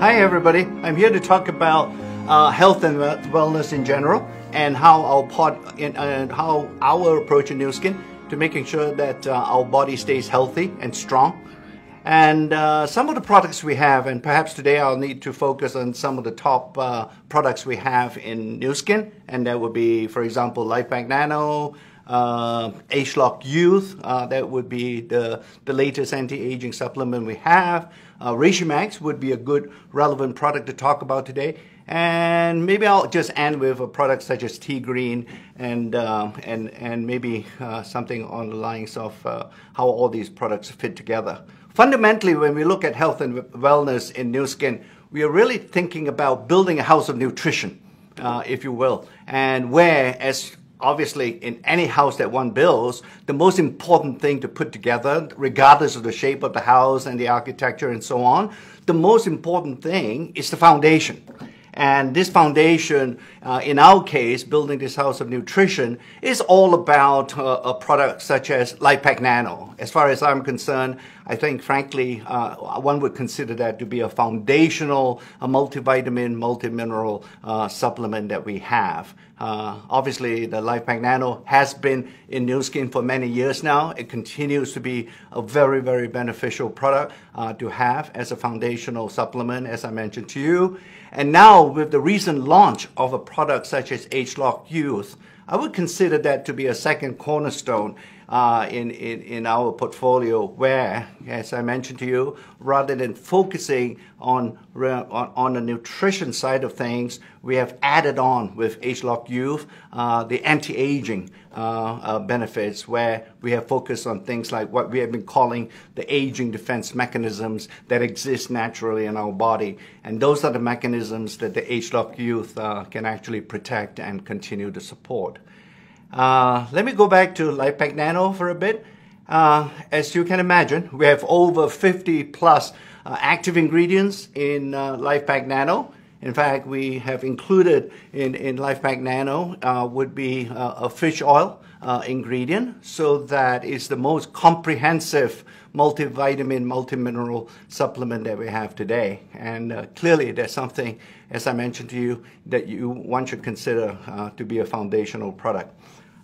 Hi everybody, I'm here to talk about uh, health and wellness in general and how our pod and uh, how our approach in Nu Skin to making sure that uh, our body stays healthy and strong. And uh, some of the products we have, and perhaps today I'll need to focus on some of the top uh, products we have in Nu Skin, and that would be, for example, LifePak Nano, uh, Youth, uh, that would be the, the latest anti-aging supplement we have. Uh, Reishi would be a good relevant product to talk about today. And maybe I'll just end with a product such as Tegreen and, uh, and, and maybe uh, something on the lines of uh, how all these products fit together. Fundamentally, when we look at health and wellness in Nu Skin, we are really thinking about building a house of nutrition, uh, if you will, and where, as obviously in any house that one builds, the most important thing to put together, regardless of the shape of the house and the architecture and so on, the most important thing is the foundation. And this foundation, uh, in our case, building this house of nutrition, is all about uh, a product such as LifePak Nano. As far as I'm concerned, I think, frankly, uh, one would consider that to be a foundational, a multivitamin, multimineral uh, supplement that we have. Uh, obviously, the LifePak Nano has been in Nu Skin for many years now. It continues to be a very, very beneficial product uh, to have as a foundational supplement, as I mentioned to you. And now, with the recent launch of a product such as ageLOC Youth, I would consider that to be a second cornerstone uh, in, in, in our portfolio where, as I mentioned to you, rather than focusing on, on, on the nutrition side of things, we have added on with ageLOC Youth uh, the anti-aging uh, uh, benefits where we have focused on things like what we have been calling the aging defense mechanisms that exist naturally in our body. And those are the mechanisms that the ageLOC Youth uh, can actually protect and continue to support. Uh, let me go back to LifePak Nano for a bit. Uh, as you can imagine, we have over 50 plus uh, active ingredients in uh, LifePak Nano. In fact, we have included in, in LifePak Nano uh, would be uh, a fish oil ingredient, so that is the most comprehensive multivitamin, multimineral supplement that we have today. And clearly, there's something, as I mentioned to you, that you one should consider to be a foundational product.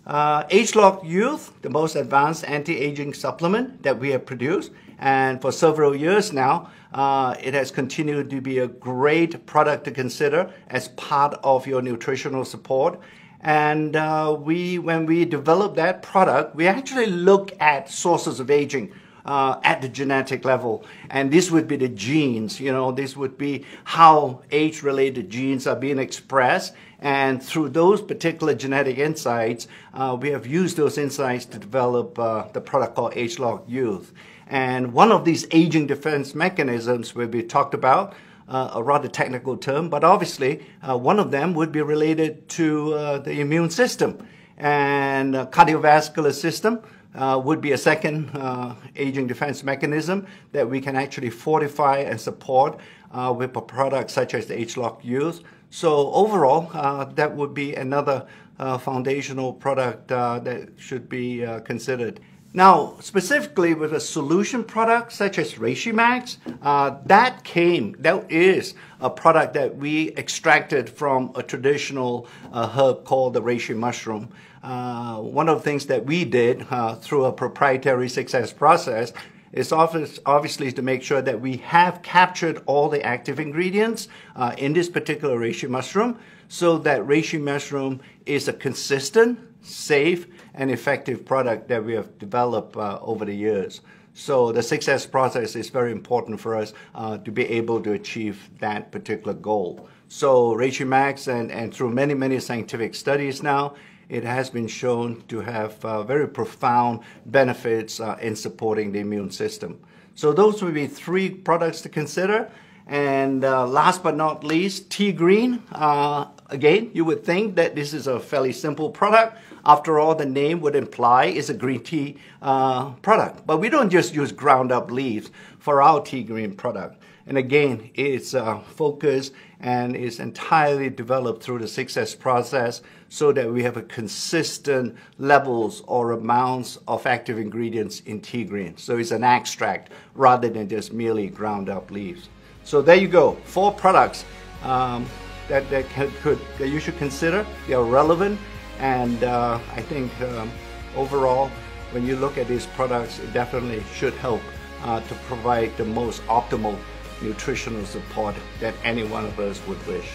Uh, ageLOC Youth, the most advanced anti-aging supplement that we have produced. And for several years now, uh, it has continued to be a great product to consider as part of your nutritional support. And uh, we, when we develop that product, we actually look at sources of aging uh, at the genetic level. And this would be the genes, you know, this would be how age related genes are being expressed. And through those particular genetic insights, uh, we have used those insights to develop uh, the product called ageLOC Youth. And one of these aging defense mechanisms will be talked about, uh, a rather technical term, but obviously uh, one of them would be related to uh, the immune system and cardiovascular system uh, would be a second uh, aging defense mechanism that we can actually fortify and support uh, with a product such as the ageLOC Youth. So overall, uh, that would be another uh, foundational product uh, that should be considered. Now, specifically with a solution product such as Reishi Max, uh, that came, that is a product that we extracted from a traditional uh, herb called the reishi mushroom. Uh, one of the things that we did uh, through a proprietary 6S process is obviously to make sure that we have captured all the active ingredients uh, in this particular reishi mushroom so that reishi mushroom is a consistent, safe, and effective product that we have developed uh, over the years. So the 6S process is very important for us uh, to be able to achieve that particular goal. So Reishi Max and, and through many, many scientific studies now, it has been shown to have uh, very profound benefits uh, in supporting the immune system. So those would be three products to consider. And uh, last but not least, Tegreen. Uh, again, you would think that this is a fairly simple product. After all, the name would imply it's a green tea uh, product. But we don't just use ground up leaves for our Tegreen product. And again, it's uh, focused and is entirely developed through the 6S process so that we have a consistent levels or amounts of active ingredients in Tegreen. So it's an extract rather than just merely ground up leaves. So there you go, four products um, that, that can, could that you should consider. They are relevant, and uh, I think um, overall, when you look at these products, it definitely should help uh, to provide the most optimal nutritional support that any one of us would wish.